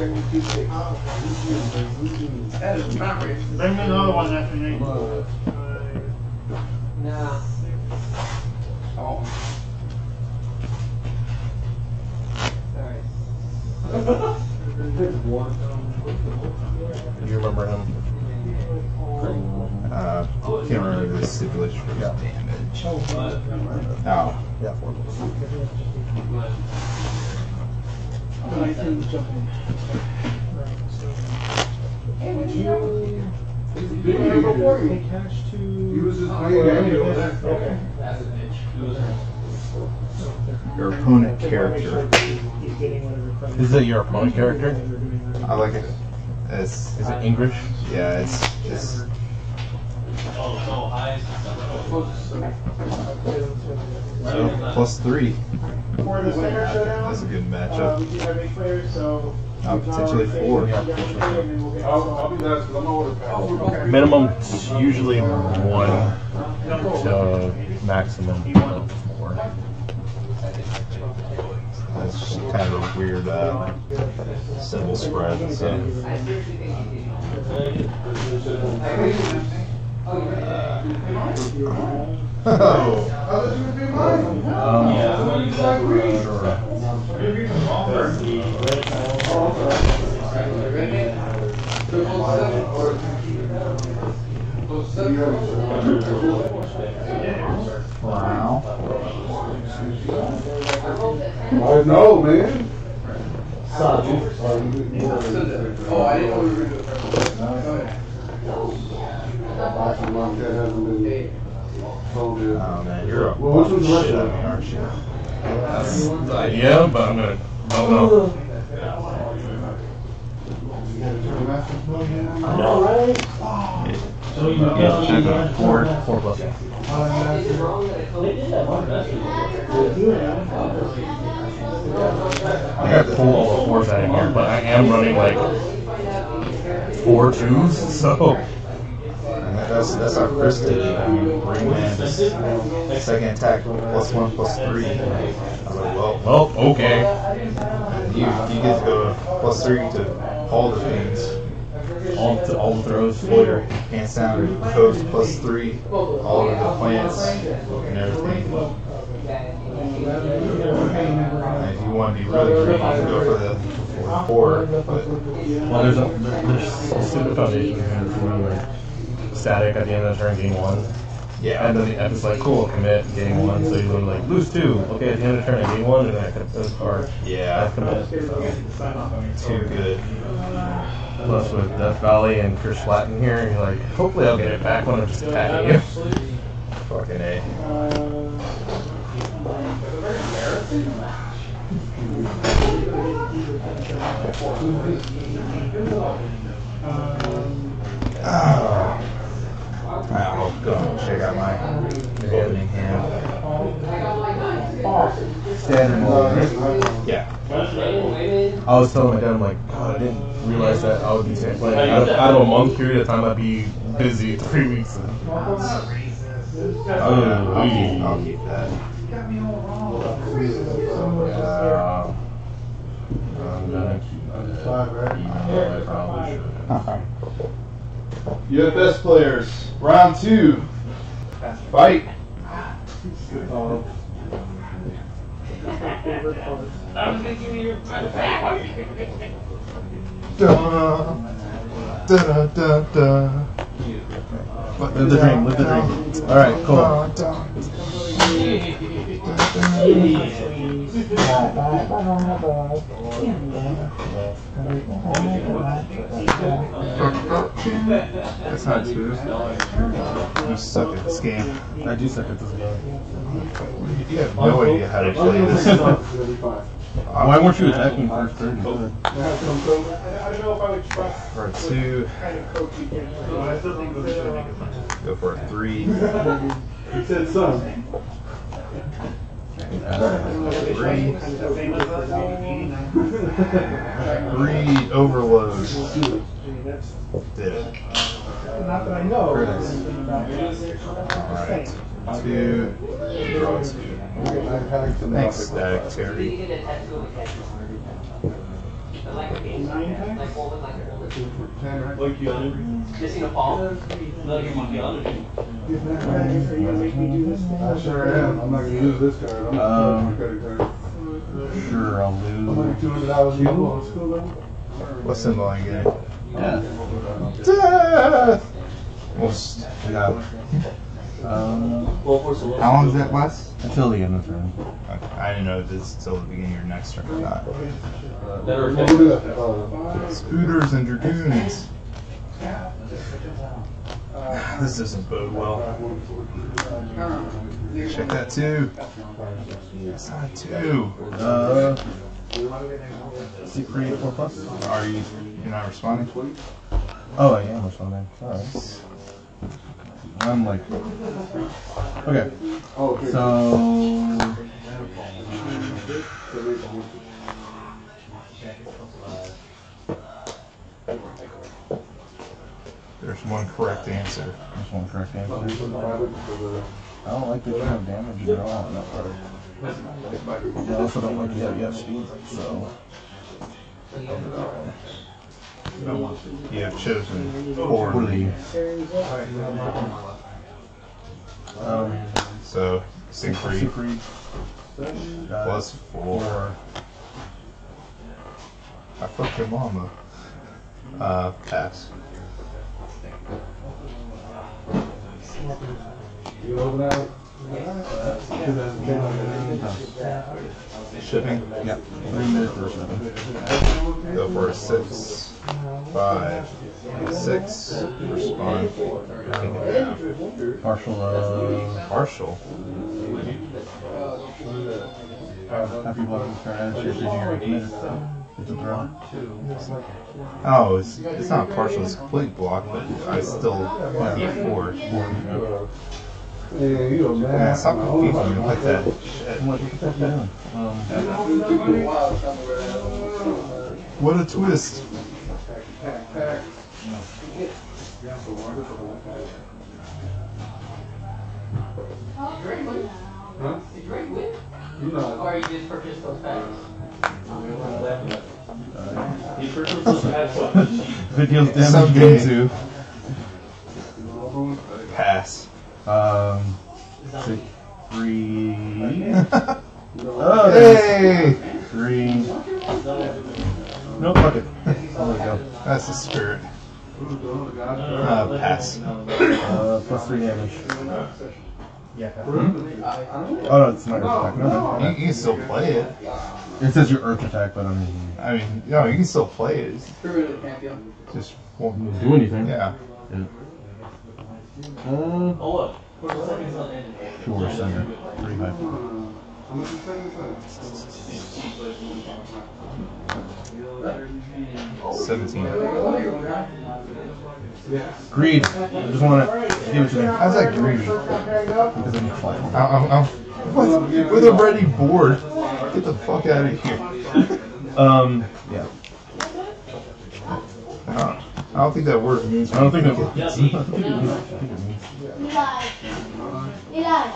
That is not racist. Bring me another one after you. Nah. Oh. Sorry. you remember him? Uh, can't remember the stipulation for his damage. Oh, Yeah, four. Your opponent character. Is it your opponent character? I like it. It's Is it English? yeah, it's it's so plus three. For the center showdown. That's a good Uh, matchup. we do have eight players, so. Uh, potentially four. Minimum t- usually one to maximum four. That's just kind of a weird uh, symbol spread. So. Wow. I know, man. Oh, I didn't know we were gonna do it. Go ahead. Been Oh, told yet. Oh man, you're a Well, which one's the shit rest out of of me, aren't you? That's uh, the idea, but I'm gonna. Don't know. Yeah, check out four. Four plus. I got to pull all the fours out of here, but I am running like four twos, so That's that's how Chris did it. Um, Ringman's second attack plus one plus three. I was like, well, well, okay. you you get to go plus three to all the things. All the, all the throws. Your hand sound plus three, all of the plants and everything. And if you want to be really green, you can go for the four. But Well, there's a there- there's a stupid foundation here that's running like static at the end of the turn, gain one. yeah, And then the F is like, cool, commit, gain one. So you literally like lose two. Okay, at the end of the turn, I gain one, and then I could those card. yeah, I commit. So. too good. Plus with Death Valley and Chris Flatten here, you're like, hopefully I'll get it back when I'm just attacking you. Fucking a. Oh. Go and check out my opening hand. Standard mode. Yeah. I was telling my dad, I'm like, God, I didn't realize that I would be like out of, a month period of time, I'd be busy three weeks. I'll keep, I'll keep that. Uh, I'm gonna keep. Even though I probably should. UFS players, round two. Fight. Da, da, da, da. Live the dream, live the dream. Alright, cool. That's not true. You suck at this game. I do suck at this game. You have no idea how to play this. Why weren't you attacking first turn? I don't know if I would trust For a two, kind of coach you can. I still think we should make it. go for a three. He said son. Three. Three overload. Did it. Not that I know. Critics. Alright. Two. Draw two. Thanks, Static Terry. Ten, right? Like you other. Missing a fall? Like you other. I sure am. I'm not gonna use this card. I'm gonna Um, my credit card. Sure, I'll lose. I'm lose. like two hundred dollars equal on school level. What symbol are you getting? Yeah. Death! Well, s- yeah. Um, How long does that last? until the end of the turn. Okay, I didn't know if it's till the beginning of your next turn or not. Better What do that? Uh, Scooters and dragoons. This doesn't bode well. Check that too. Side two. Uh, secret four plus. Are you? You're not responding. Oh, I am responding. something. Alright. I'm like. Okay, oh, okay. so. There's one correct answer. There's one correct answer. I don't like that you have damage at all on that part. I also don't like you have, you have speed, so. You have chosen poorly. Um, So Siegfried Siegfried. plus four. I fucked your mama. Uh, pass. You open that? Shipping. Yeah, three minutes or seven. Go for a six, five, six. Respond. Partial, uh, Partial. happy a. Oh, it's, it's not partial. It's complete block, but I still. Yeah, you a man. Man, stop confusing me like that. Shit. What the fuck you doing? Um, What a twist. Huh? Did you already win? You know. Or you just purchased those packs? He purchased those packs off the cheap. videos damage game two. Pass. Um, six, three. Oh, hey! Three. No, fuck it. There we go. That's the spirit. Uh, pass. Uh, plus three damage. Yeah. Oh no, it's not earth attack. No, You, no. you can still play it. It says your earth attack, but I mean, I mean, no, you can still play it. It's just won't do anything. Yeah. Uh, Oh, what? Where's the second one ended? sure, center. Three high. Seventeen. Greed. I just want to give it to me. How's that greedy? Because I'm fine. I'm, I'm, I'm with, with a ready board. Get the fuck out of here. Um, yeah. Don't, I don't think that word means. I don't think that. Yeah, he- Eli. Eli.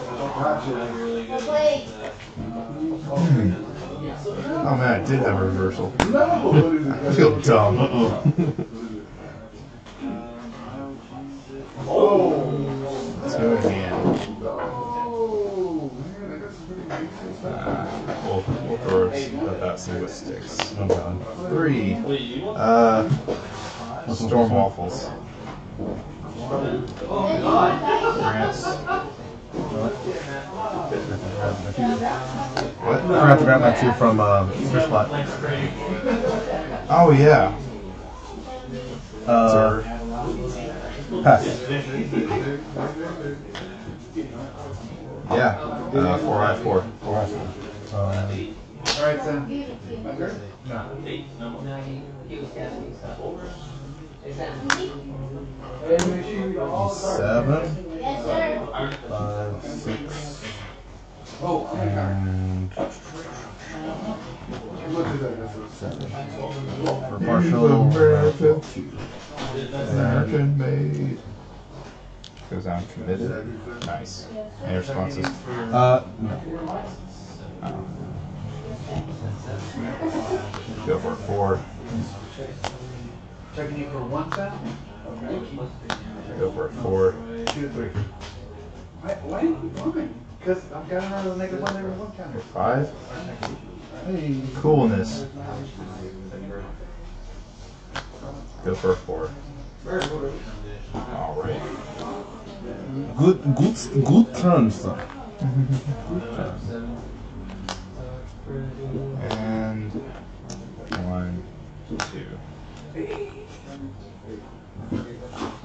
Oh man, I did have a reversal. I feel dumb. Let's go again. Uh, we'll, we'll throw let that see what sticks. Oh god. Three. Wait, you want? Uh, storm waffles. Grants. What? I forgot to grab my two from uh, Fish Spot. Oh yeah. Uh, pass. Yeah. Uh, four I four. Um, Alright then. My turn? Eight, no. No, seven, Yes, sir. five, six, Oh, I'm gonna and Look at that. seven. For For partial, America. American made. Goes on committed. Nice. Any responses? Uh, no. Go for it. Four. Checking you for one sound? Go for a four. Two, three. Why, why do you? Because I've got another negative one, every one counter. Five. Hey. Coolness. Go for a four. Alright. Good, good, good turn, son. And one, two.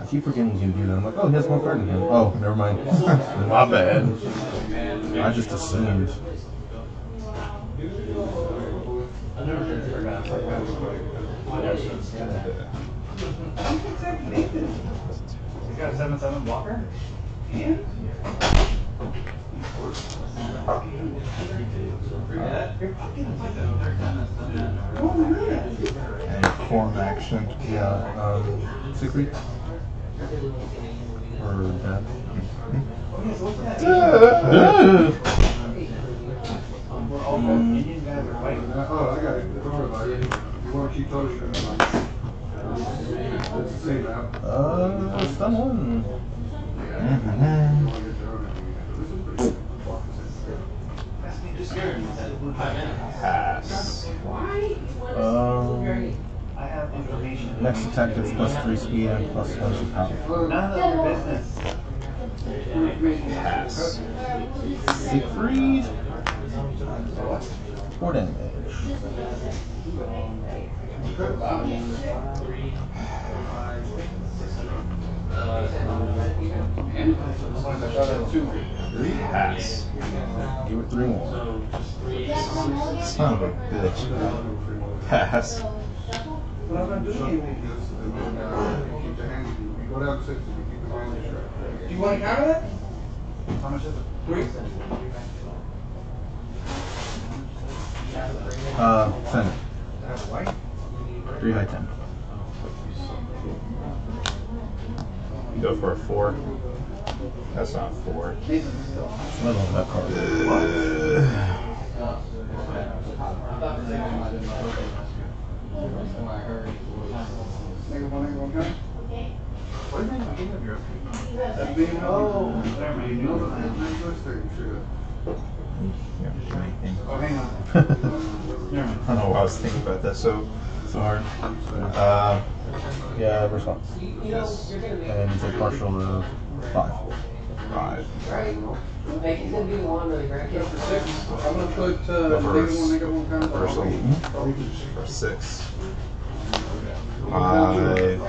I keep forgetting you do that. I'm like, oh, he has one card in hand. Oh, never mind. My bad. I just assumed. You got a seven seven blocker? And form action. Yeah, um, secret? Or dad? We're all Indian guys are fighting. Oh, I got it. Don't worry about it. You wanna keep those? It's the same app. Uh, stun one. Pass. Next attack is plus three speed and plus one to power. None of your business. Pass. Siegfried. Four damage. Pass. Give it three more. Son of a bitch. Pass. What I'm doing is, keep the hand, you go down to six, you keep the hand straight. Do you want to counter that? How much is it? Three? Uh, ten. Three high ten. You Go for a four. That's not a four. I love that card. Negative one, negative one counter? What do you mean, you have your- That being, oh. There, man, you No, know no, that. no, you go straight, you should. Yeah, anything. Oh, hang on. I don't know why I was thinking about that. So, So hard. uh, Yeah, response. yes, And it's a partial of five. Right. Like, he's gonna be one. I'm gonna put, uh, for negative one, negative one counter. Reversal. For six. Five.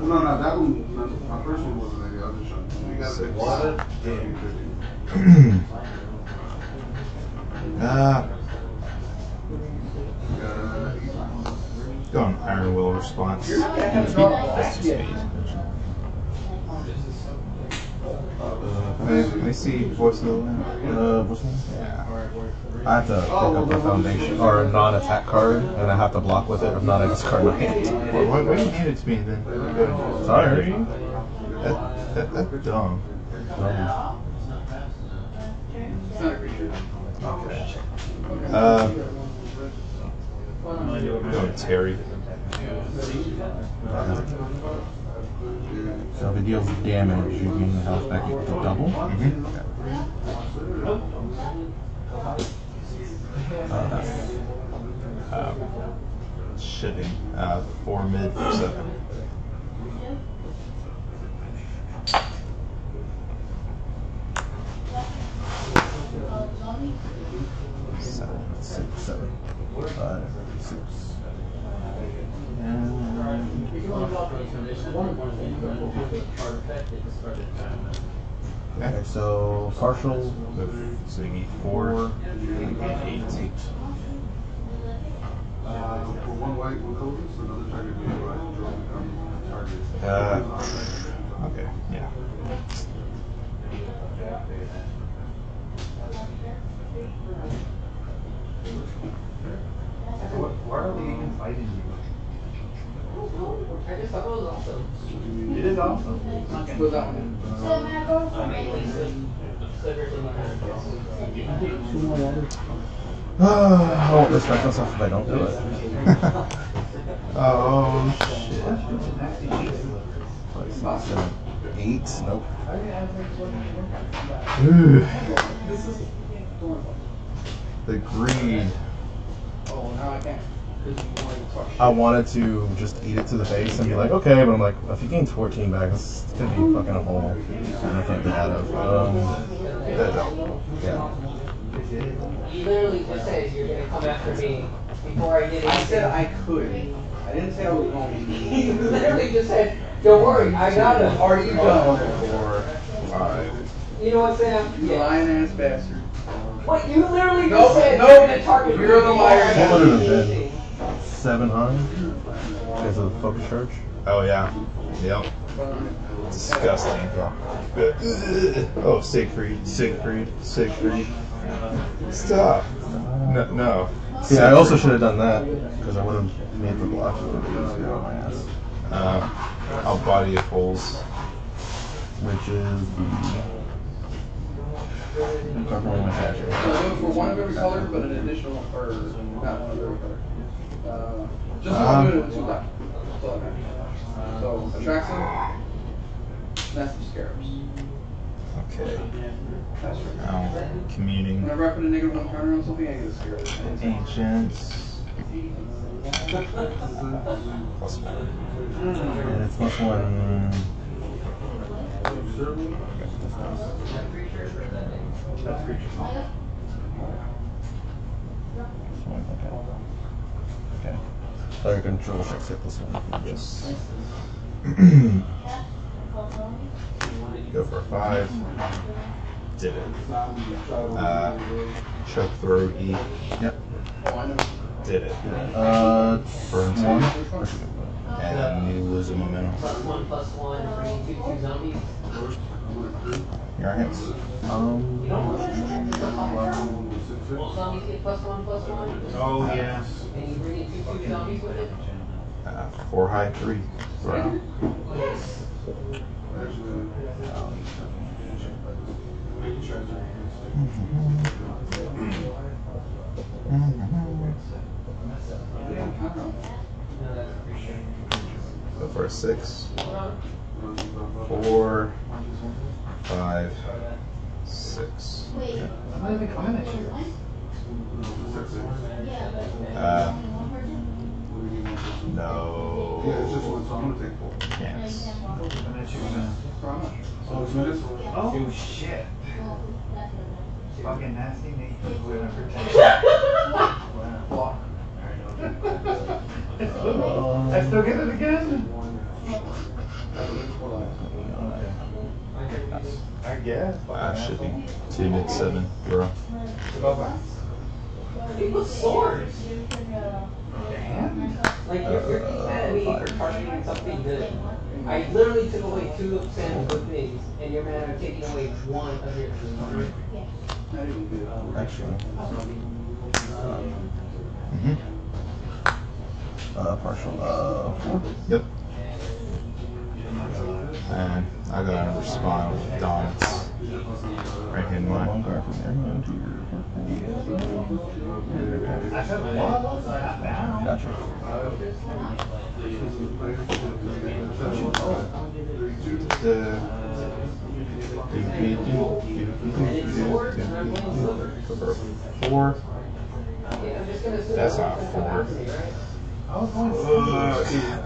No, no, that one, my first one wasn't any other shot. You got Six. What? uh, Uh, response. haven't drawn all That's that two yet. speed. Let me see voice of the land. Uh, what's one? Yeah. I have to pick up a foundation or a non-attack card, and I have to block with it if not I discard my hand. Why, why, why do you hand it to me then? Sorry. That, that, that's dumb. Um, It's not a. Uh, go Terry. So if it deals damage, you gain the health back equal to double. Mhm. Uh, that's Uh, shipping. Uh, four mid for seven. Seven. Okay. Okay, so partial So, so you need four and eight. Uh, for one white, one colorless, another target being right, draw become target. Uh, okay, yeah. What, why are they even fighting you? I just thought it was awesome. It is awesome. Put gonna that one. So, Marco, I Lisa. Slivers anytime. I won't respect myself if I don't do it. oh shit. Seven, eight? Nope. Ooh. The greed. Oh, now I can't. I wanted to just eat it to the base and be like, okay, but I'm like, if he gains 14 back, it's gonna be fucking a hole and I can't get out of. Um, yeah. You literally just said you're gonna come after me before I did it. I said I could. I didn't say I was going to. You literally just said, don't worry, I got him. Are you done? Four, five. You know what, Sam? You lying ass bastard. What, you literally No, just said no, you're gonna target me you're the before liar. Seven high? Because of the focus charge? Oh yeah. Yep. Disgusting. Oh, Siegfried, Siegfried, Siegfried. Stop. No, no. See, I also should have done that because I would have made the block a easier on my ass. Uh, I'll body of holes. Which is the carbon attachment. So do it for one of every color, but an additional, or not one of every color. Uh, just so I'm doing it with two black. That's all So attraction, nasty scarabs. Okay. That's right. Now, commuting. Whenever I put a negative one counter on something, I get a scarab. Ancients. Plus one. And it's plus one. Okay. Player control checks hit this one. Yes. Go for a five. Did it. Uh, choke throw E. Yep. I know. Did it. Uh, Burns one. And then you lose a momentum. Plus one, plus one, bringing two, two zombies. Your hands. Um, You don't want Zombies get plus one, plus one. Oh, yeah. And you bring in two, two zombies with it. Uh, four high, three. Throw. Go for a six. Four, five, six. Wait. I'm not even coming at you. Uh, Yeah, it's just no. one, so I'm gonna take four. Chance. I'm at you now. For how much? Oh, it's minutes? Oh, shit. Fucking nasty Nate. We're gonna protect Wow. Block. I still get it again? I guess. Wow, should be two mid seven. Bro. It was swords. Damn. Like you're, you're getting mad at me for targeting something good. I literally took away two of Sam's good things, and you're mad at taking away one of your. Not even good. actually, Mm-hmm. uh, partial, uh, four. Yep. And I got to respond with dominance. Right hand One one. card from there, Gotcha. Four. That's not four.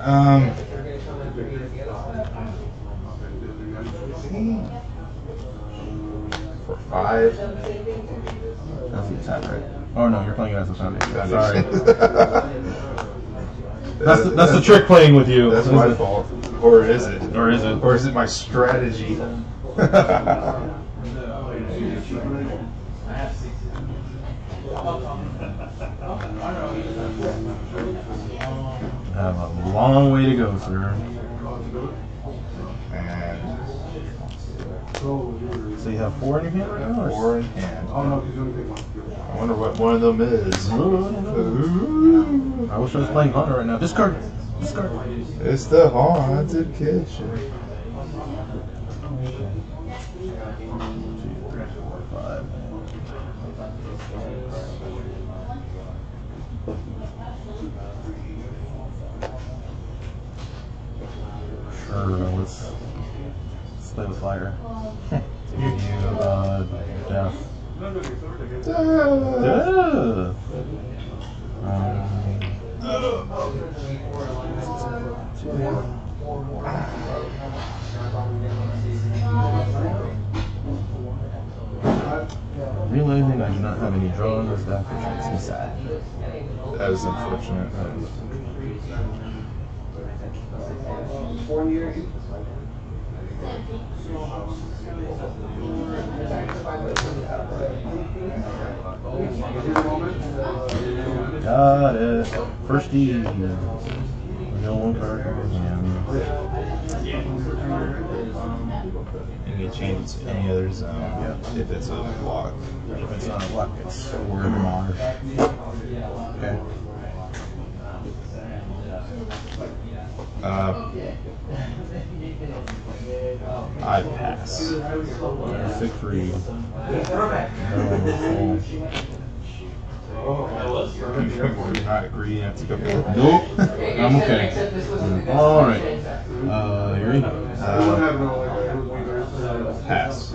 Um, for five. Is that the same thing? That's the attack, right? Oh no, you're playing it as a foundation. Sorry. That's That's the, that's the trick playing with you. That's my it? fault. Or is it? Or is it? Or is it my strategy? I have a long way to go, sir. You have four in your hand right now? or- four in hand. Oh, no, he's gonna take one. I wonder what one of them is. Ooh. I wish I was playing Hunter right now. Discard. Discard. It's the haunted kitchen. Sure, let's, let's play with fire. Give you uh, death. Yeah. Um, realizing I do not have any drawn this deck, which makes me sad. That is unfortunate. Got it. First E. Got one card. And you change any other zone Yeah. if it's a block. If it's not a block, it's word Mars. Okay. Uh, I pass. Siegfried. You're not greedy enough to go for. Nope. I'm okay. All right. Uh. I wouldn't Uh, pass.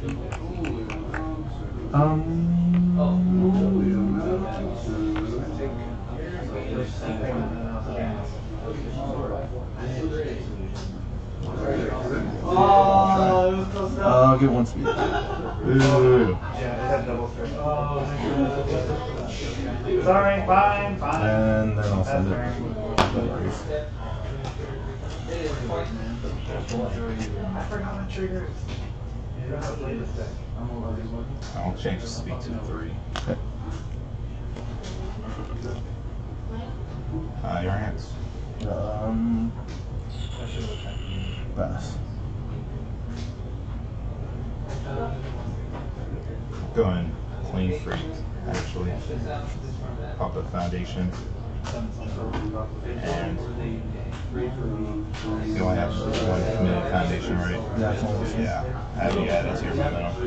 two. Oh, it was close enough. I'll get one speed. Ooh. Yeah, it had double strike. Oh, Sorry, fine, fine. And then I'll send it. I forgot my triggers. I'll change the speed to three. Okay. Uh, your hands. Um, pass. Going clean freak, actually. Pop a foundation. And you only have one committed foundation, right? It's only one. Yeah. Have you added to your momentum?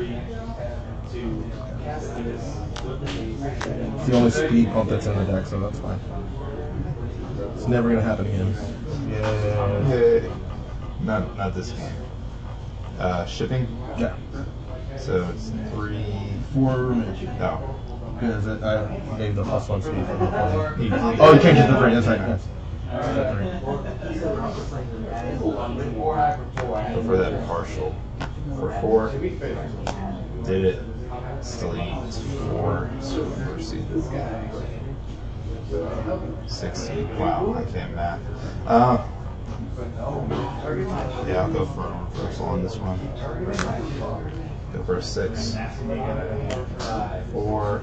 It's the only speed pump that's in the deck, so that's fine. It's never gonna happen again. Yeah. Yay. Not, not this game. Uh, shipping. Yeah. So it's three. Four. minutes. No. Because I gave the plus one speed for the play. You- Oh, you changed it to three. That's right. Yes. But for that partial, for four, did it. Still eats four. So first seed. 60. Wow, I can't math. Uh, yeah, I'll go for a reversal on this one. Go for a six. Four.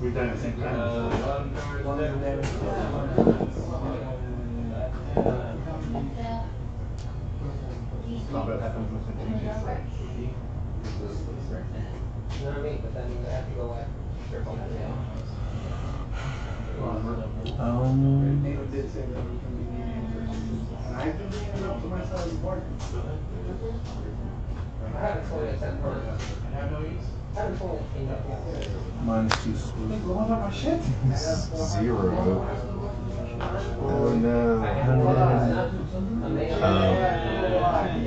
We've done it the same time. Combat happens with the changes. You know what I mean? But then you have to go like. Um. Nate did say that we can. And I've been bringing it up to myself before. I had a twenty cent per. I have no use. I had a twenty cent. Minus two speed. Blowing up my shit. Zero. Oh no. Um,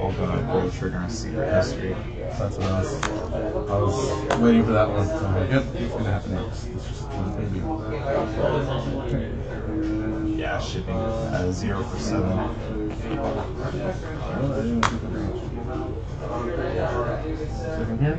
we'll gonna pull the trigger and see your history. That's what I was. I was waiting for that one. So I'm like, yep, it's gonna happen next. It's just gonna be. Yeah, shipping at zero for seven. Well, I didn't keep it. Second here.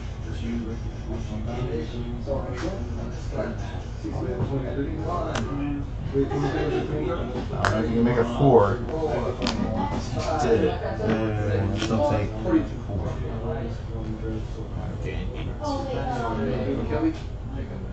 Just you, can we say it's a finger? I don't know if you can make a four. Did it. And still take four. Oh,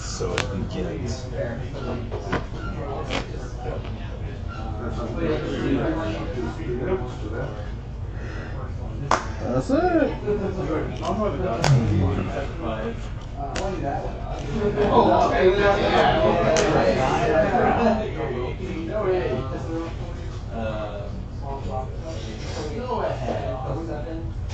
So it begins. That's something. To go That's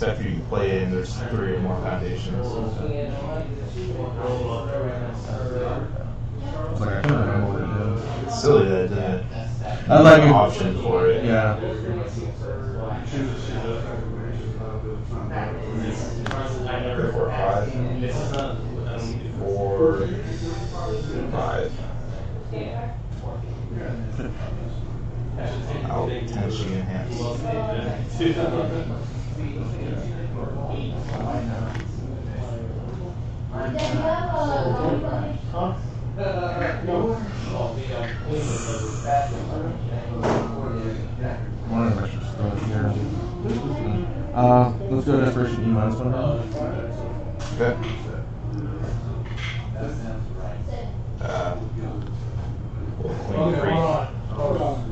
after you play it, and there's three or more foundations. It's like I can't remember what it It's silly that didn't I like an option for it. Yeah. Three, four, five. Four, five. Out, tension enhanced. Uh, let's go to that first E minus one. Okay. Uh, queen three.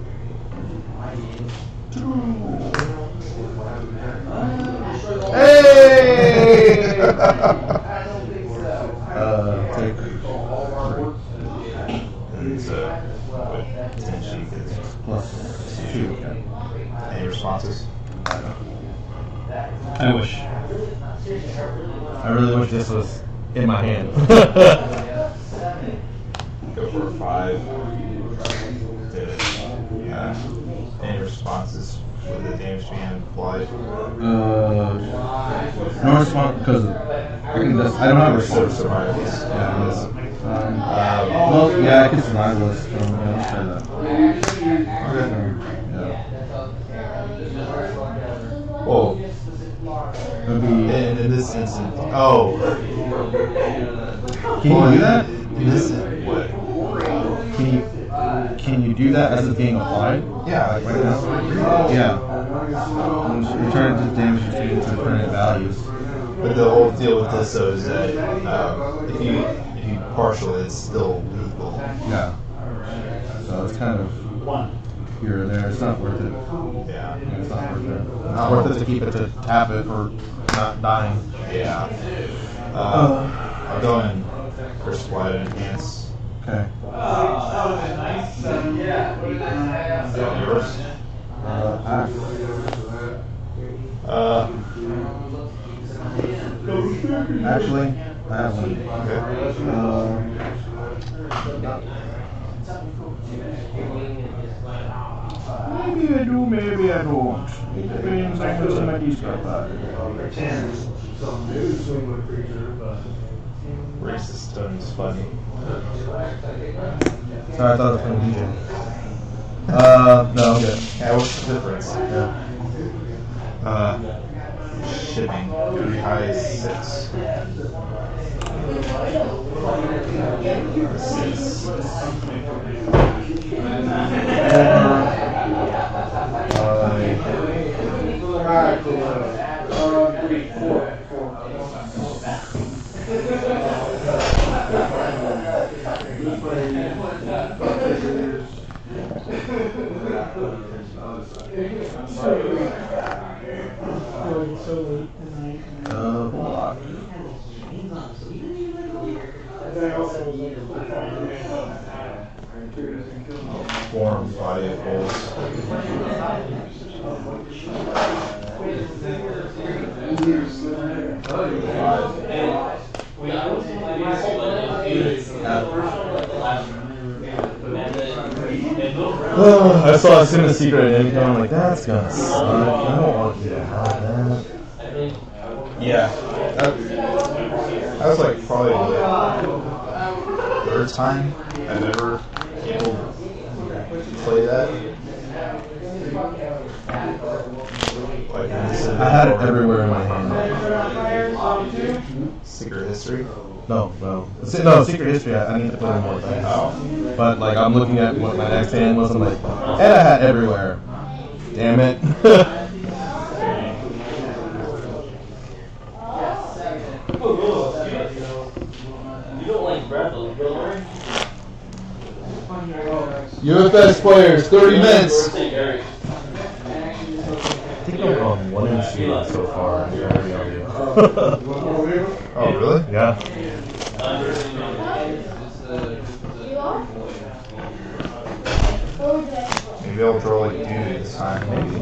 Hey! uh, take And plus two. Any responses? I wish. I really wish this was in my hand. no response because I can just I don't have response. Survivors. Yeah, it is. Um, well, yeah, I can survive this. So, yeah, let's try that. Okay. Yeah. Well, in, in this instance, oh. can you do that? In this, what? Can you can you do that as it's being applied? Yeah, Like right now? Yeah. Return to damage to permanent values. But the whole deal with this though is that um, if you if you partial, it's still lethal. Yeah. So it's kind of one here or there. It's not worth it. Yeah. Yeah, it's not worth it. Not worth it to keep it to tap it for not dying. Yeah. Uh, I'll go in first flight enhance. Okay. Yours. Uh, act. Uh, Actually, I have one. okay. Uh, maybe I do, maybe I don't. It depends on what's in my discard pile. Racist tone is funny. Sorry, I thought it was from DJ. Uh, no, I'm. Yeah, what's the difference? Yeah. Uh, shipping. Three high six. Six. Uh, three, four, four. Uh, block. Form body of holes. I saw a soon Secret Identity I'm like, that's gonna suck. I don't want you to have that. Yeah. That, that was like probably the third time I've ever able to play that. Like, I had it everywhere in my hand. Secret history. No, no. Se- No, Secret History, I, I need to in more things. Oh. But, like, I'm looking at what my next hand was, I'm like, and I had everywhere. Damn it. You don't like Bradley, Hillary? UFS players, 30 minutes. I think I'm on one and two so far. Oh, really? yeah. Maybe I'll draw like dude this time, maybe.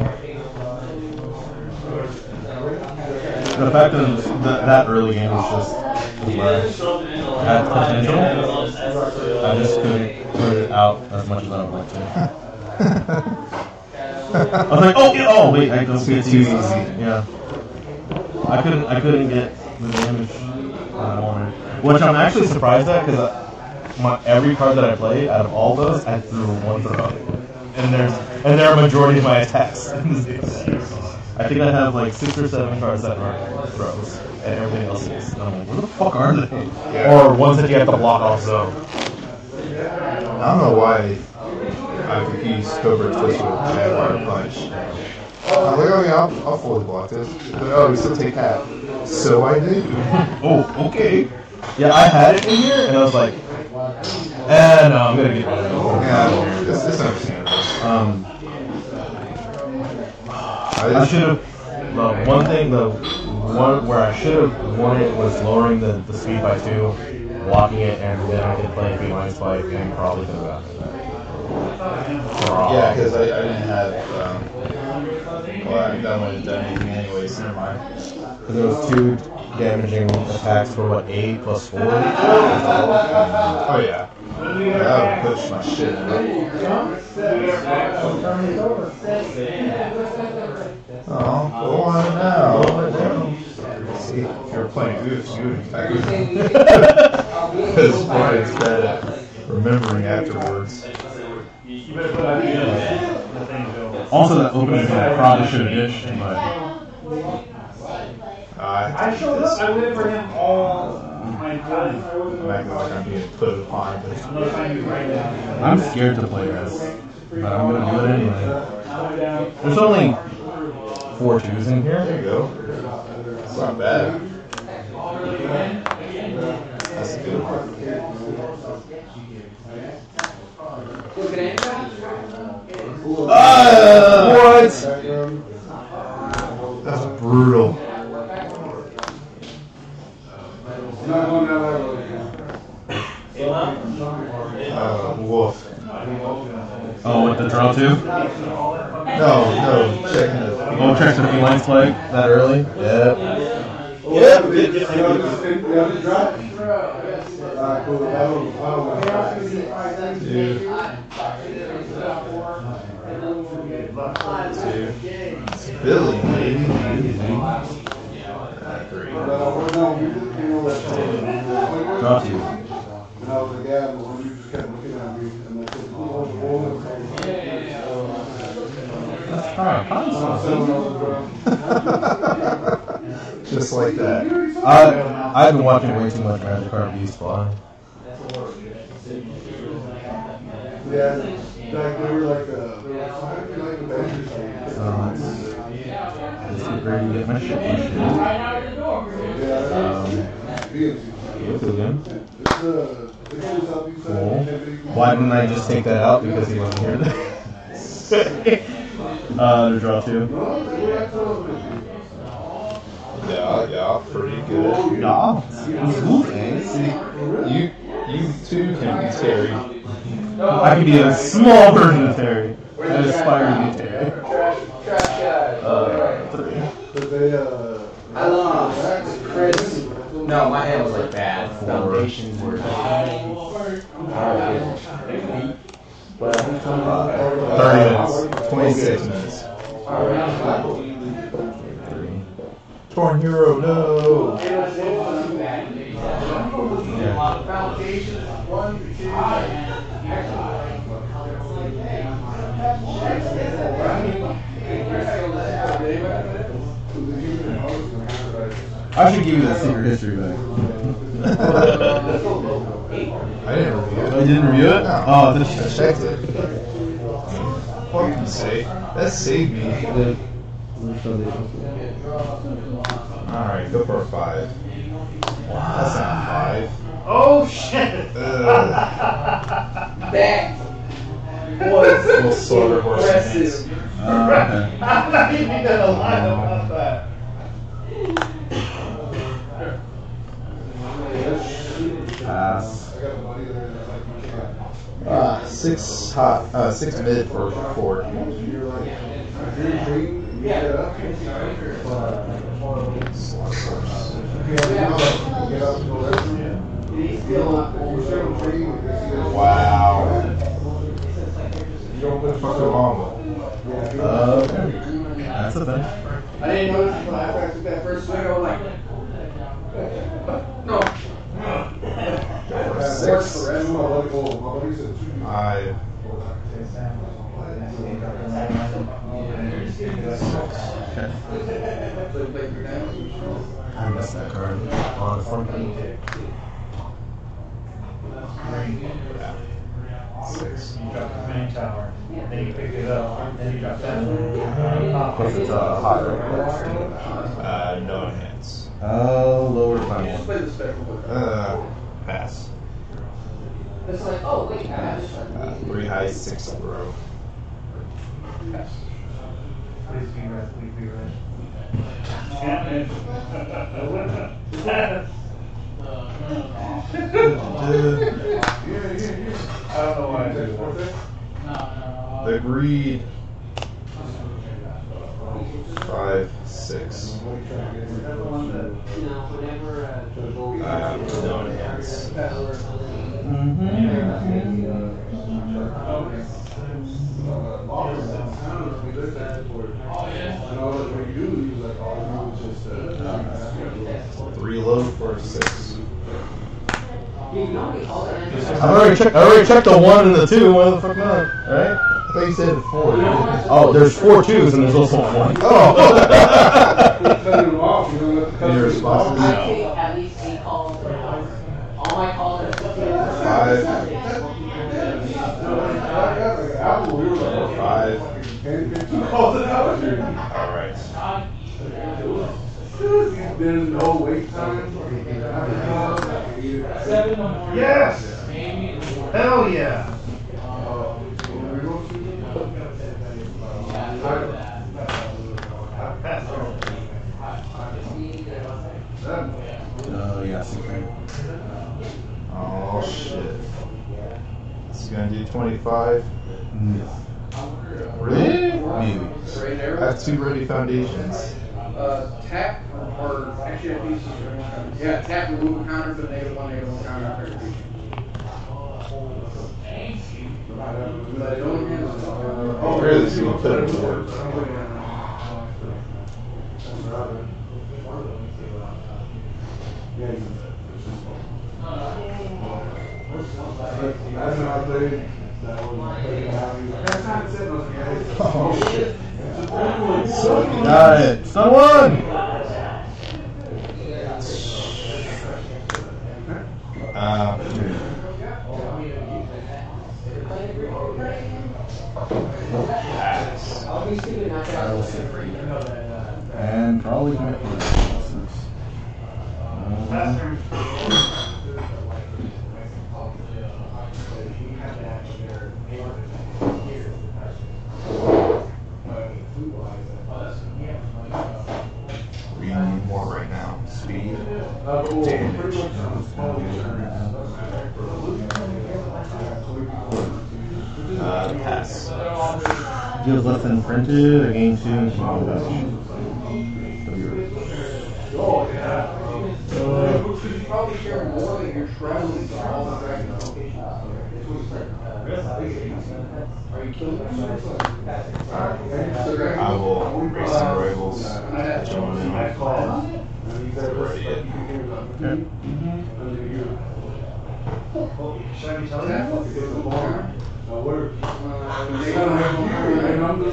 The fact that that, that early game was just I had potential, I just couldn't out as much as I would like to. I was like, oh, yeah, oh, wait, I don't get too easy. Yeah. I couldn't, I couldn't get the damage uh, that I wanted. Which I'm actually surprised at because my every card that I played out of all those, I threw one throw. And there's, and they're a majority of my attacks. I think I have like six or seven cards that are throws, and everything else is. And I'm like, where the fuck are they? Or ones that you have to block off zone. I don't know why I confused Cobra Twist with Jaguar Punch. I'm like, oh yeah, I'll, I'll fully block this. But, oh, we still take half. So I do. Oh, okay. Yeah, I had it in here, and I was like, eh, no, I'm gonna get rid of it. Yeah, it's, it's understandable. Um, I, I should have. The one thing, the one where I should have won it was lowering the, the speed by two, blocking it, and then I could play B minus spike and probably could have gotten it. Yeah, because I, I didn't have. Um, well, I that wouldn't have done anything anyways. Never mind. Because there was two damaging attacks for what eight plus four. Oh yeah. That would push my shit. no. See, if you're playing goofs, you would expect You're saying we it. should- we should Because go Brian's back. bad at remembering afterwards. You better put out the, the thing, Joe. Also, that opening I probably should have dished, but Uh, I showed up, I waited for him all my time. I'm acting like I'm being put upon, but I'm not trying to right now. I'm scared to play this. But I'm gonna do it anyway. There's only four twos in here. there here. you go. It's not bad. That's a good one. Look at anybody? Uh, what? That's brutal. Not going down that road again. Uh, woof. Oh, with the draw two? No, no, checking the. Oh, check the feline flag that early? Yep. Yep. You want you want to drop? Alright, cool. I don't, I don't want to. Two. Two. It's Billy, baby. Three. But, we're not- you just- you know, like, Draw two. And I was like, yeah, but when you just kept looking at me, and I said, who the ball? Let's try a console. Just like that. I, I've been watching way too much Magic Card Beast Fly. Yeah, like, they were like, uh, they were like a Avengers game. So let's, let's get ready to my shit issued. Yeah, Um, Being- Look again. It's, uh, it's on the southeast. Cool. Why didn't I just take that out because he wasn't here? uh, to draw two. Yeah, yeah, pretty good. Yeah. Cool things. You, you too can be Terry. I can be a small version of Terry. I aspire to be Terry. Uh, three. But they, uh. I lost. Chris. No, my hand was like bad. Foundations were. Thirty minutes. Twenty-six minutes. Torn hero, no. I should give you that secret history back. I didn't review it. Oh, I didn't review it? No. Oh, it's I a checked it. Can you? That saved me. Alright, go for a five. That's not five. Oh, shit! Ugh. That was Little slaughter horse impressive. Uh, I'm not even gonna lie about that. okay. Pass. Ah, six hot, uh, six mid for four. You're like, you're green, you get up. Slaughter horse. Get up, go left. You're still green, you see Wow. You don't put Fuck your mama. Uh. That's the thing. I didn't notice until I took that first swing. I was like, no. Six. I. Okay. So play your damage. I missed that card on the front page. Six. You drop the main tower, then you pick it up, then you drop that one. Plus it's a hot right? Uh, no enhance. Oh, lower play the special. Uh, pass. It's like, oh, wait, this. Uh, three high, six low. Please be rest, please be rest. I don't know why I did that. The greed. Five, six. You know, whenever, uh, locker downtown, we looked at it for it. And all we do, like, all we do is just, uh, reload for six. I already checked. I already checked the one and the two. What the fuck not? Right? I thought you said four. Oh, there's four twos and there's also one. Oh. You're. I take at least eight calls. All my calls are. Five. There's no wait time. Yes! Hell yeah! Oh yeah. Oh shit. This is gonna do 25. Really? Maybe. I have two ready foundations. Uh, tap, or actually, I think it's yeah, tap remove a counter for the negative one, negative one counter after every But I don't have, Oh, really? So you put it to work. That's what I. Oh shit. Got it. Someone. Uh, pass. I'll be stupid not to. I will say And probably commit losses. Um, We need more right now. Speed. Damage. pretty much on the small turns. Uh, pass. Deals less than printed. Game two and small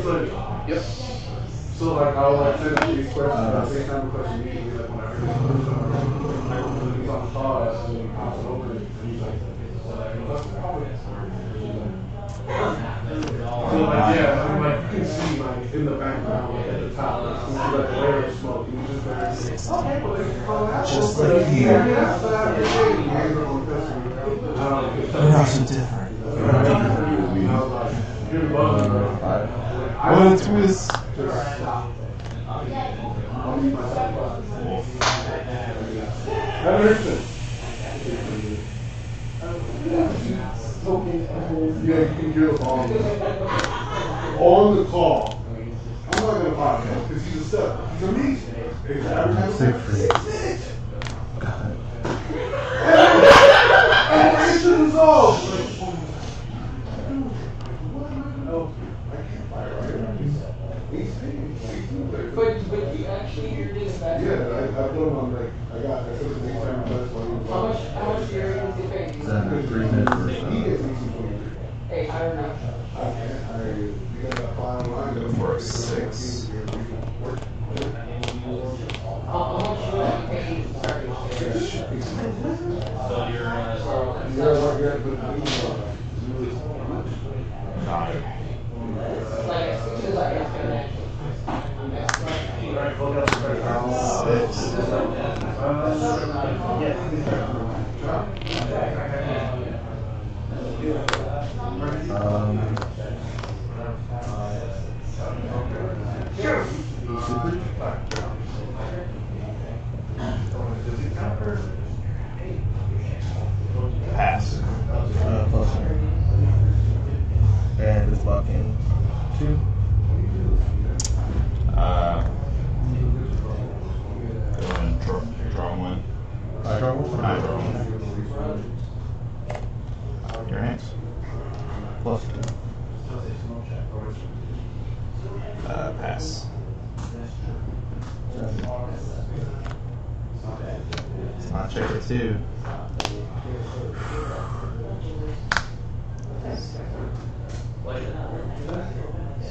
like, Yep. so like I'll like send out these questions, at the same time because immediately like when I hear he's on pause and he pops it over and he's like, so like yeah, I like you can see like in the background like, at the top, like, you see like the layer of smoke. You just like, okay, well they can call that. Just like here. Yeah, that's what I did. And hands are on the customer. I don't know. We're also different. I was like, you're the buzzer, bro. Well, it's with That makes sense. Yeah, you can give on, on the call. I'm not gonna podcast because he's a step. He's amazing. He's advertising. Check it two.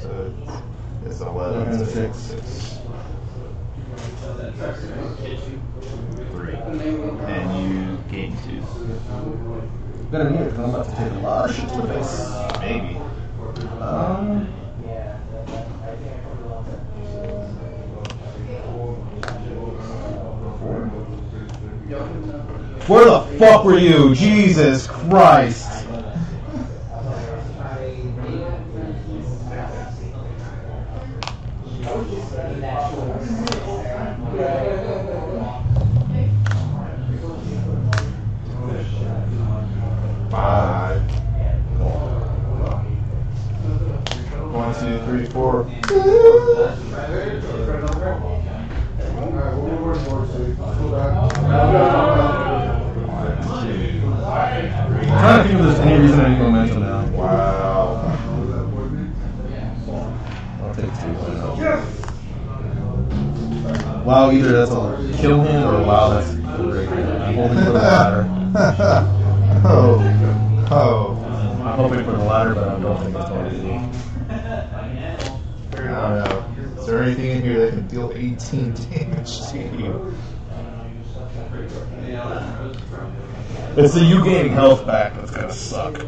So it's, it's 11 11 to to 6. six. Three. And you gain two. Better than me, because I'm about to take a lot of shit to the face. Maybe. Um, where the fuck were you? Jesus Christ. It's the you gaining health back that's gonna suck.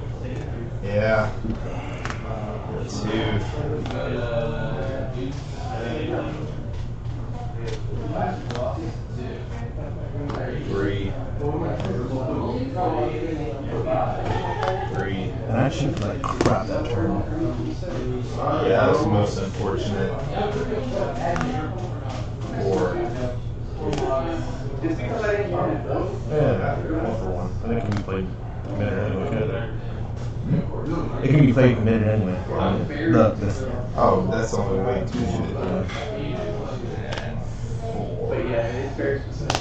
Yeah. Two. Three. Three. And I shoot like crap that turn. Yeah, that was most unfortunate. Four. Yeah, one for one. I think it can be played committed anyway. It can be played committed anyway. This, Oh, that's the only way to shoot. But yeah, it's very specific.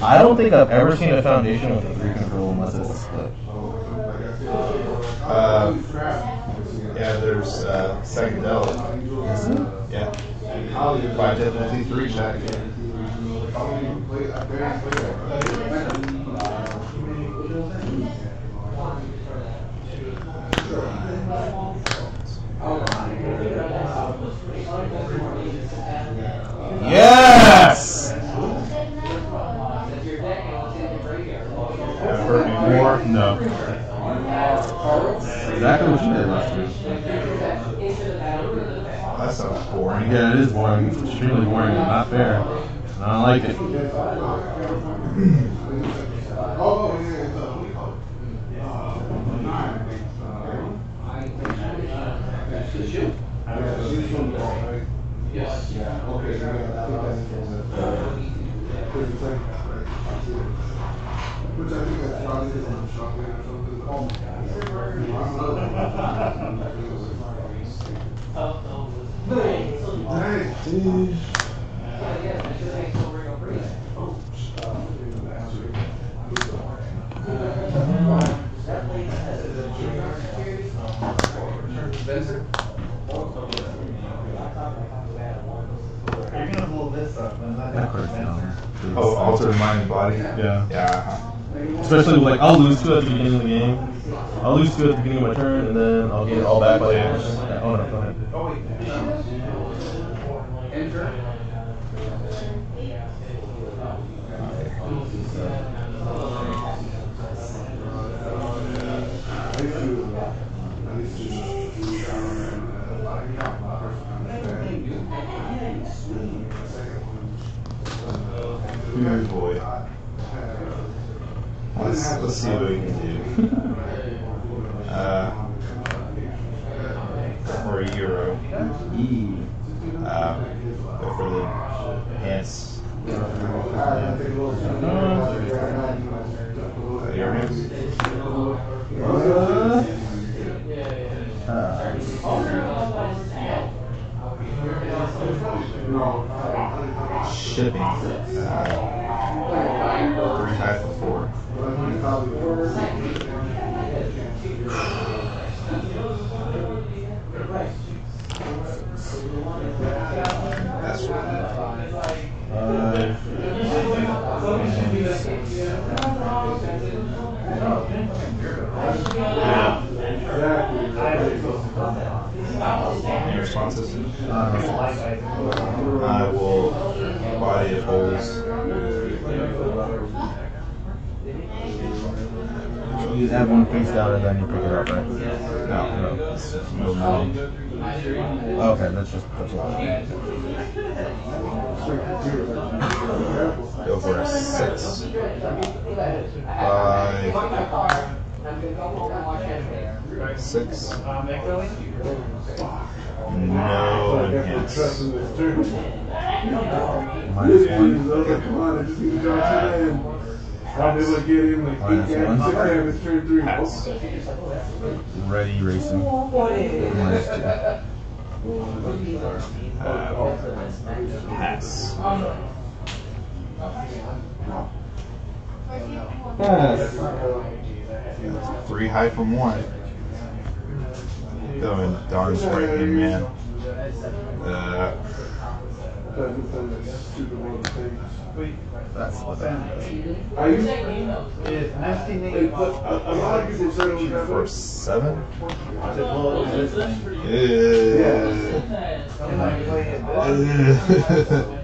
I don't think I've ever seen a foundation with a three control unless it's split. Uh, yeah, there's uh, psychedelic. Yeah. Five definitely three shot. Yes! Heard me more? No. Exactly what you did last week. That sounds boring. Yeah, it is boring. It's extremely boring and not fair. And I don't like it. Oh, altered mind and body? Yeah. Yeah. Especially like I'll lose two at the beginning of the game. I'll lose two at the beginning of my turn, and then I'll get it all back by the end. Oh no, go ahead. Oh, Enter. I used to, I used to shower and, like, my first understanding. The second one. Good boy. Let's, let's see what we can do. Uh, for a euro. Uh, go for the pants. Uh, earrings. Shipping. Uh, three five four. Responses? Uh, I will body of holes. you have one face down and then you pick it up, right? No, No. no no. Oh, okay, that's just that's all. Go for a six. Five, six. No enhance. Minus one. Come on, I just need to draw two in. I'm able to get in like Minus eight one. and six and it's turn three. Pass. Ready racing. Minus two. Uh, pass. Three high from one. Going darn straight in, man. Uh, That's what that is. I used Hey, but a a lot of people say it was that for way. seven. Yeah.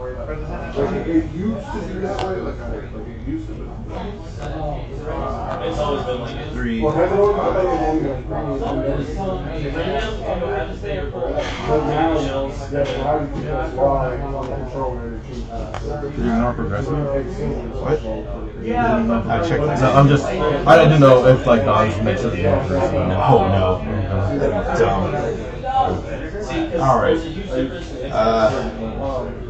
the Like it, it used to be that way. Like I, like it used to be. It's always been like it. Three. Well, play it anyway. But now, that's why you can just why on the controller and change that. Did you not progressive? What? Yeah. I checked. No, I'm just. I didn't know if like Don's makes it more progressive. Oh no. Dumb. All right. Uh,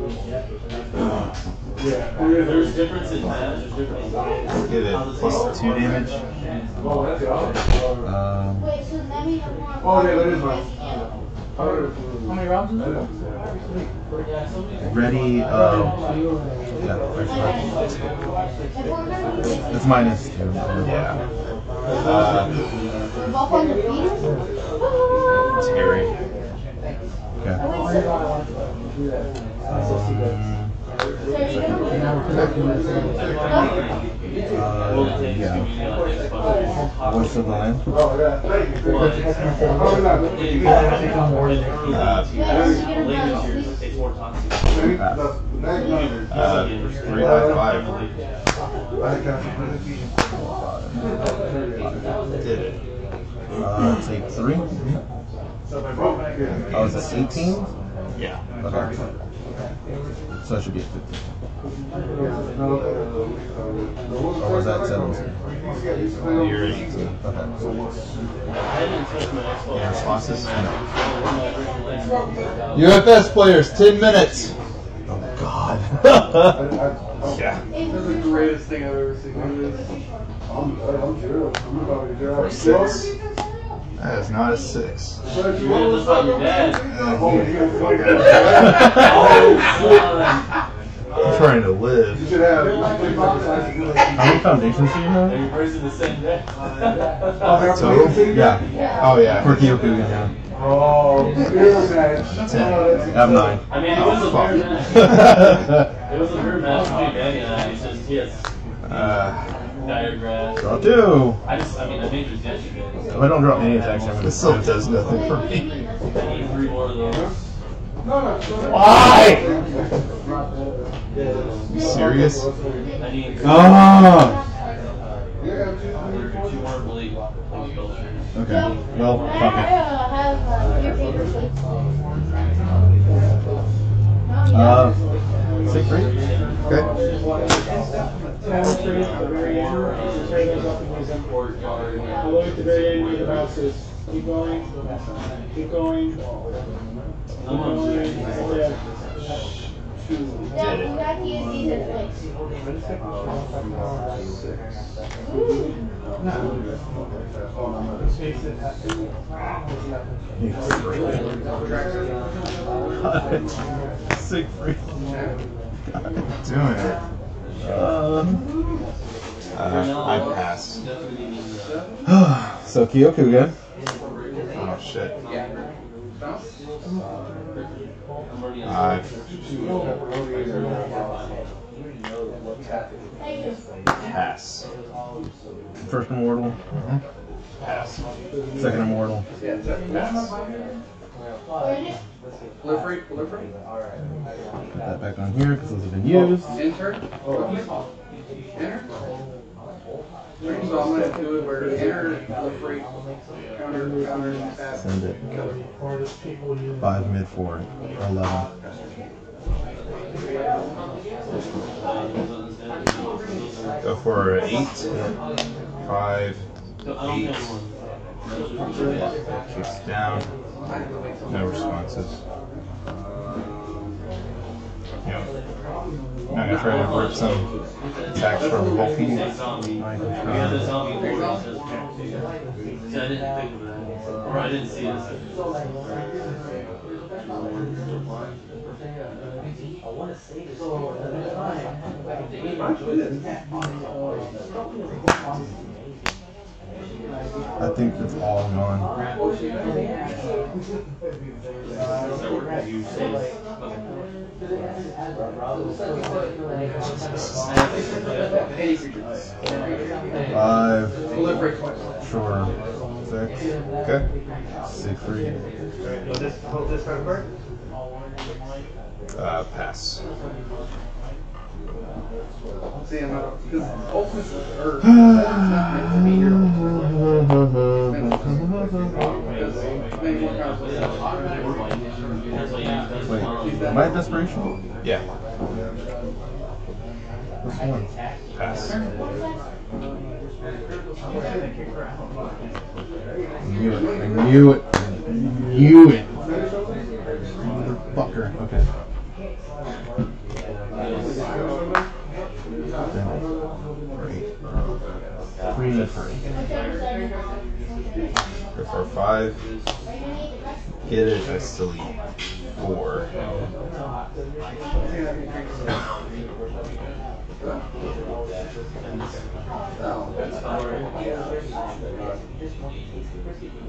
There's difference in math, there's difference in give it plus two damage. Oh, that's the other. Um, Wait, so then we have more. Oh, yeah, that is mine. How many rounds is ready. Um, yeah, it's minus two. Yeah. Uh, We're both on the feet? Terry. Okay. Um, yeah. What's the line? Yeah, thank you. No. Uh, Wait, so you're gonna Later go- takes more time. Maybe the next number. three five. Did it. Uh, take three. Oh, is it 18? Yeah. Okay. So it should be a 15. Or was that 17? You're 18. Okay. Any responses? UFS players, 10 minutes. Oh, God. Yeah. That's the greatest thing I've ever seen. I'm, I'm sure. I'm about to get For out. six. That is not a six. But if you You're want just like your to dad. Oh, you got fuck Oh, I'm trying to You live. should have. How many foundations do you Are have? you raising the same day? Total? Yeah. Oh yeah. For Kyoku, yeah. Oh, you're I have nine. I mean, it Oh, was a fuck. weird match. It was a match between Danny and I. It's just, he has Uh, diagrams. Draw two. I just, I mean, I made this yesterday. If I don't drop any attacks, I'm this still does nothing for me. I need three more of those. Why? You serious? I need Ah. two more blade blade. Okay. Well, I fuck it. have uh, your paper plates. Six three. Okay. I'll at the very end of the mouse says, keep going, keep going, keep going, yeah. Yeah, you got to use these as plates. Sick free. Doing it. Uh, Uh, I pass. so Kyoku again. Oh shit. I pass. First immortal, Pass. second immortal. Yeah, it's a pass. Proliferate, proliferate. Put that back on here because those have been used. Enter. Enter. So I'm gonna do it where enter, proliferate, counter, counter, pass. Send it. Five mid forward. Eleven. Go for an eight. Five. Eight. Kicks down. No responses. Yep. I'm gonna try to rip some attacks from. See, I didn't think of that. Or I didn't see it. I think it's all gone. Five. Sure. Six. Okay. Siegfried. Uh, pass. See, I'm not, because ultimate or it's not meant to be your ultimate. Maybe more Wait, am I at desperation? Yeah. Which one? Pass. Knew it. I knew it. I knew it. Motherfucker. Okay. Three to three. Go for five. Get it. I still eat four.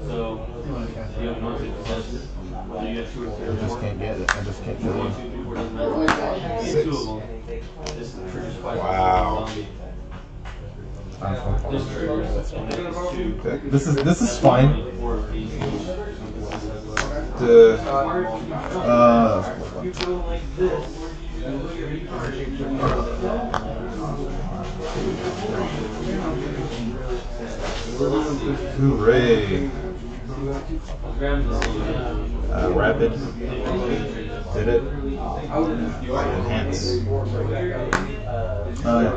So, you have one thing you have two or three. I just can't get it. I just can't One, it. two, three, This is this is fine. The Uh, hooray. Uh, rapid. Did it. Enhance. uh, yeah.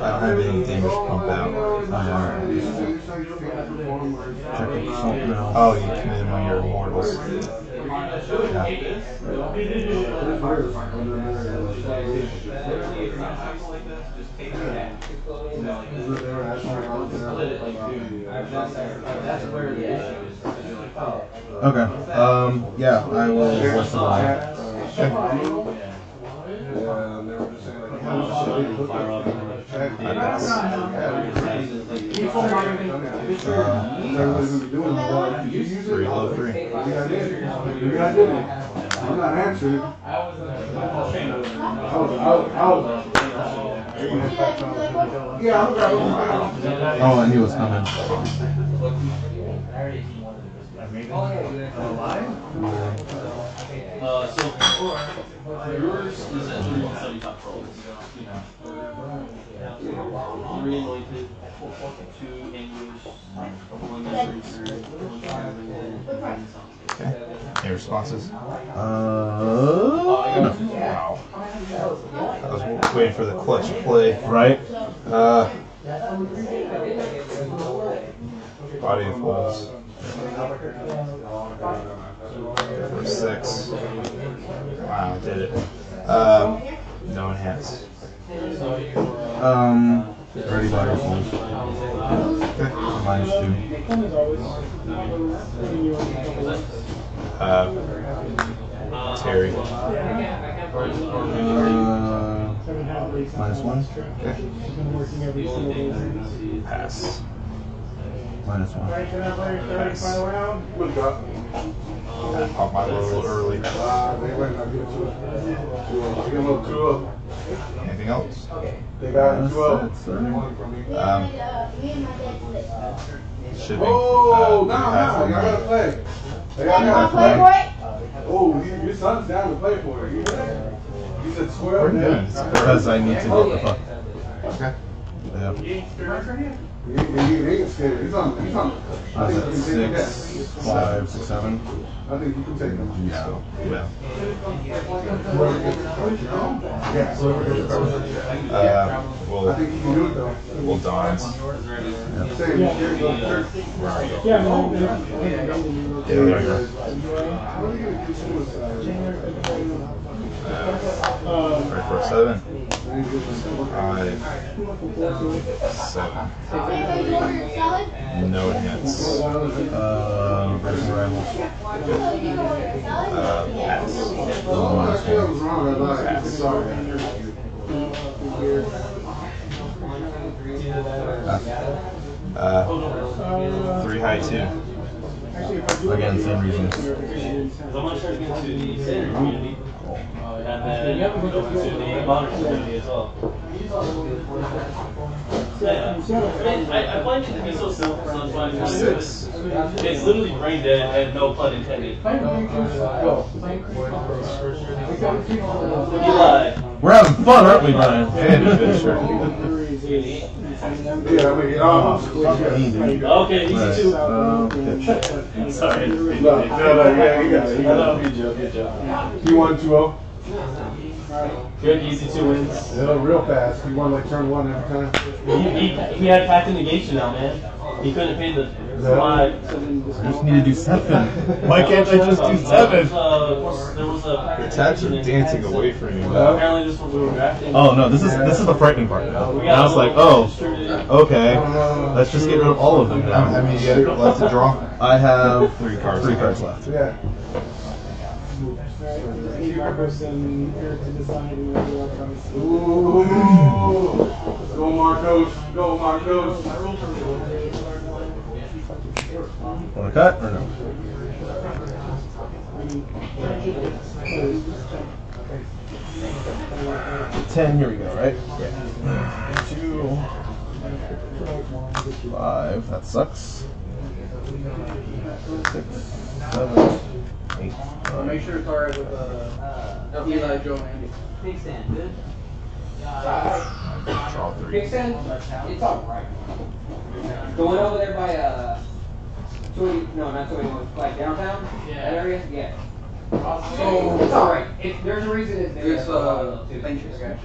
I don't have any damage pump out. It. Oh. Oh, you committed one of your immortals. Okay. Um. Yeah. I will voice the line. Three low three. I'm not answering. I was, I was. Yeah, I'm. Oh, knew it was coming. Uh, so, yours is at. Three anointed, two anguish, one researcher, one fireman. Okay. Any responses? Uh. Wow. I was waiting for the clutch play. Right. Uh, body of holes. For six. Wow, did it. Um, no enhance. So, Um, ready by your phone. Minus two. Fun as always. Seeing you in a couple weeks. Uh, Terry. Uh, Seven half weeks. minus one. She's been working every single day. Pass. Minus one. Alright, can I play your third and final round? What got? Pop my a little early. They might not get to it. They got a little two up. Anything else? They got That's two up. it, sir. Um, shipping. Oh, uh, no, three high, no, four y'all gotta play. They Wanna gotta play for it? Oh, you- your son's down to play for it. You said- You said We're up good. Because I need to get the fuck. Okay. Yeah. Ain't scared. He's on. He's on. I think you can take six, that. five, six, seven. I think you can take him. Yeah. Yeah. Yeah. Good. Uh, I think you can do it though. we'll dons. Same. Here you. Yeah, think- I think I'm ending you. Yeah, there you go. Um, Ready for a seven? Five, seven. No hits. Uh, versus salad? Uh, pass. Sorry. Uh, three high two. Again, same reasons. Because I'm gonna start getting to the center. And then to the modern community as well. Yeah. I, mean, I, I find it to be so simple, so it's fine. It's literally brain dead and no pun intended. Eli. We're having fun, aren't we, Brian? And finisher. Yeah, I mean, almost. Me. Okay, easy Right. two. Um. Sorry. No, no, no, yeah, you got it. You got it. you, Joe. Good job. You won 2 0. Good, easy two wins. It'll real fast. You won like turn one every time. He, he, he had packed negation now, man. He couldn't pay the five. I just need to do seven. Why can't I just do seven? There was a Your tabs are dancing away from you. Apparently, this one we were drafting. Oh no, this is this is the frightening part. We Now got it's like, oh, okay, let's just get rid of all of them How how now. many you got left to draw? I have Three cards. Three cards left. Yeah. Need Marcos to decide who they want to Ooh. Go Marcos. Go Marcos. Want to cut or no? Ten. Here we go. Right? Yeah. Two. Five. That sucks. Six. Seven. Eight. Uh, make sure it's alright with uh, Eli, Joe, and Andy. Big stand, good. Draw three. Big stand, it's all right. Going over there by, uh, Toy, no, not Toy, like downtown, that area, yeah. So- It's all right. It, there's a reason it's there. It's, uh, thank you. Yeah,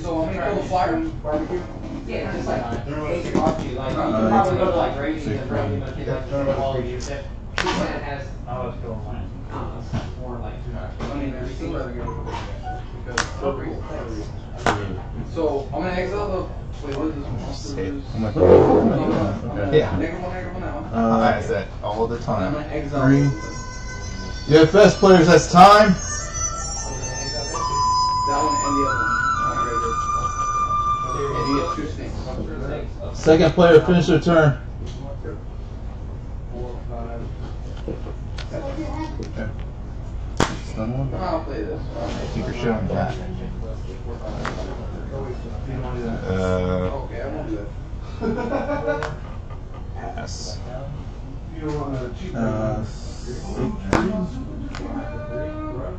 So I'm gonna go flyer. Barbecue. Yeah, just like basic barbecue. Like you can probably go to like Grady's and Brady, but it's like all you said. Big stand has, I was going mine. I don't know, it's more like. I mean, there's still. Because for a reason. So I'm gonna exile the. Wait, what is? I'm like, okay. Yeah. Negative one, negative one. I Uh, is all the time. gonna exile. Three. Yeah, best players, that's time. That one and the other one. And you get two snakes. Second player, finish their turn. Stun one. I'll play this. Keep your shit on that. Uh, Okay, I won't do that. pass. You don't want to cheat. Uh,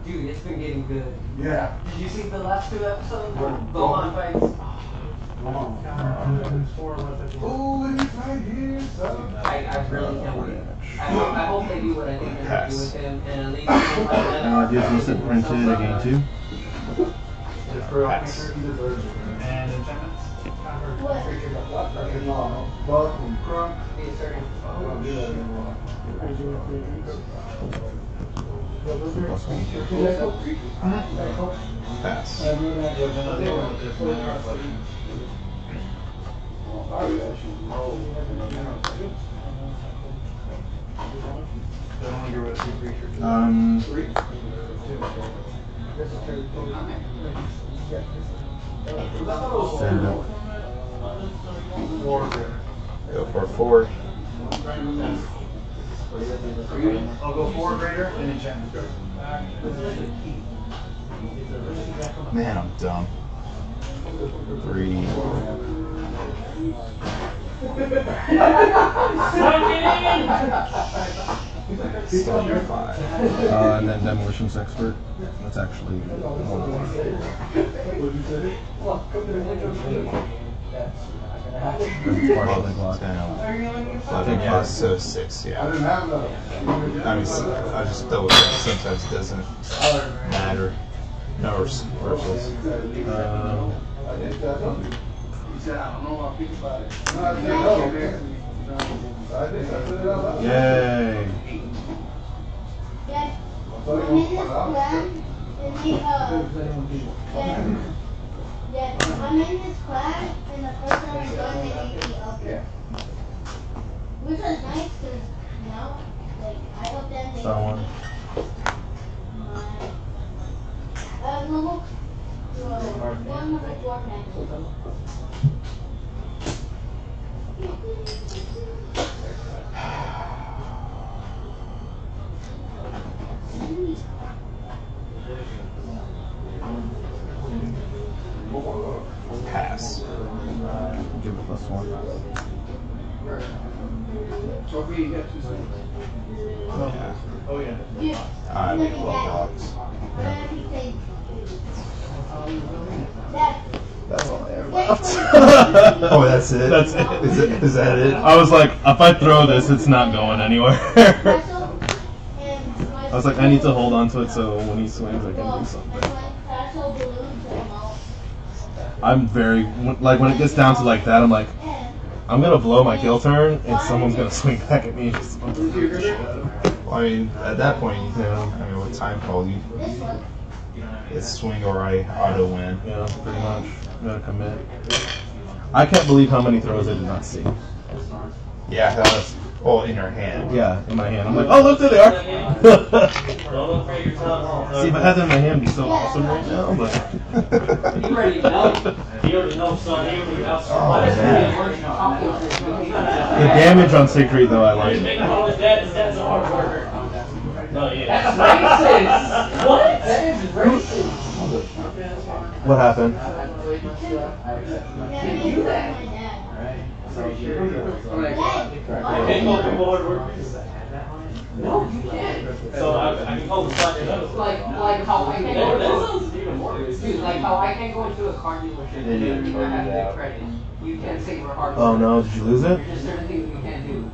Dude, it's been getting good. Yeah. Did you see the last two episodes? The Gohan fights? Oh, he's right here, son. I, I really can't wait. I hope, I hope they do what I think they're gonna do with him and at least something like that. uh, Disney said printed again two. Pass. And enchantments? Buck and Crump. It's starting- Pass. Um, stand up. Go for four. I'll go four greater and enchant. Man, I'm dumb. Three. Seventy-five. Uh, and then demolitions expert. That's actually one more. That's partially blocked. Ten, eleven, yeah, so six, yeah. I mean, s- I just double check. Sometimes it doesn't matter. No res- reversals. Um, yay. That, I'm in this plan, and the, uh, that, that, I'm in this class, and the first time I joined, they gave me up here. Which was nice, cause, you like, I helped them, they. Someone. Uh, level, uh, one level four next. Pass. Give it plus one. So if we get two swings. Yeah. Oh, yeah. Yeah. I And make Oh, that's it. That's it. Is, it, is that it? I was like, if I throw this, it's not going anywhere. Special and my- I was like, I need to hold on to it so when he swings, I can do something. my special balloons and all. I'm very like when it gets down to like that, I'm like, I'm gonna blow my kill turn, and someone's gonna swing back at me. Well, I mean, at that point, you know, I mean, with time call, you it's swing or I auto win. Yeah, pretty much. You gotta commit. I can't believe how many throws I did not see. Yeah, that was all in her hand. Yeah, in my hand. I'm like, oh look, there they are. Don't look for your top. See, if I had them in my hand, it'd be so awesome right now. But You already know. You already know, son. You already know. Oh, man. the damage on Siegfried, though, I like. Make all his dad, his dad's a hard worker. No, yeah. That's racist. What? That is racist. What happened? yeah, me and my dad. I can't call people hard. No, you can't. So I, I can call the side like, like how I can That, go to, sounds even worse. dude, like how I can go into a car dealership and you have good credit. You can't say we're hard. Oh no, did you lose it? There's certain things we can't do.